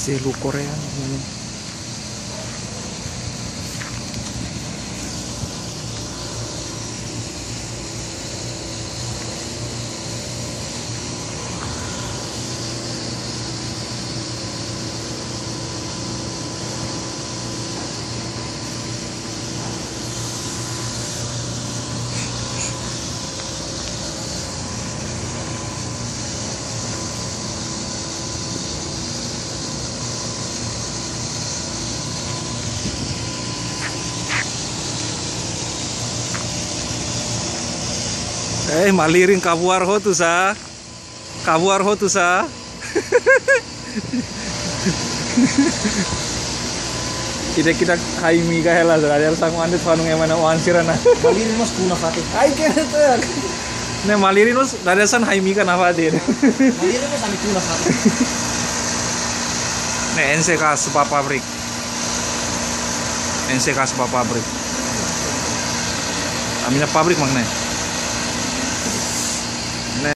si es lo coreano, Eh, malirin kabuar ho tu sa. Kabuar ho tu sa. kita kita haimi ka hela sa ada sang mandet fanung emana wansirana. Malirin mas kuna fatih. Ai kena tu. Ne malirin us dadasan haimi ka nafatin. Malirin mas ami kuna fatih. Ne NCK Spa Pabrik. NCK Spa Pabrik. Aminya pabrik magne.